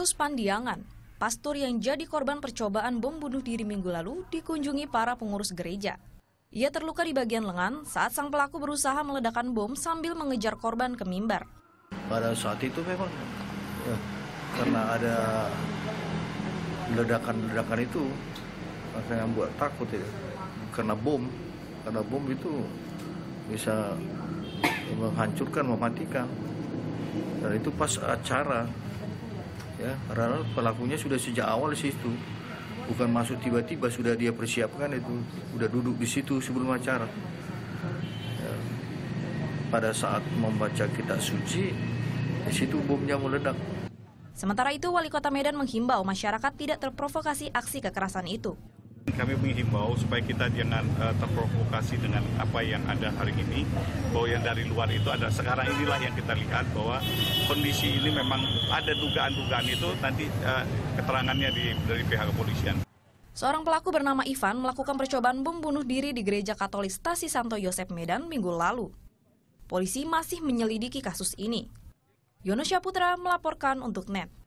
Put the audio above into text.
Ignatius Pandiangan, pastor yang jadi korban percobaan bom bunuh diri minggu lalu dikunjungi para pengurus gereja. Ia terluka di bagian lengan saat sang pelaku berusaha meledakkan bom sambil mengejar korban ke mimbar. pada saat itu memang ya, karena ada ledakan-ledakan itu makanya buat takut ya karena bom karena bom itu bisa menghancurkan mematikan dan itu pas acara ya. Karena pelakunya sudah sejak awal di situ. Bukan masuk tiba-tiba sudah dia persiapkan itu sudah duduk di situ sebelum acara. Ya, pada saat membaca kitab suci di situ bomnya meledak. Sementara itu, Wali Kota Medan menghimbau masyarakat tidak terprovokasi aksi kekerasan itu. Kami menghimbau supaya kita jangan uh, terprovokasi dengan apa yang ada hari ini, bahwa yang dari luar itu ada sekarang inilah yang kita lihat bahwa kondisi ini memang ada dugaan-dugaan itu nanti uh, keterangannya di, dari pihak kepolisian. Seorang pelaku bernama Ivan melakukan percobaan bom bunuh diri di Gereja Katolik Stasi Santo Yosef Medan minggu lalu. Polisi masih menyelidiki kasus ini. Yono Syaputra melaporkan untuk NET.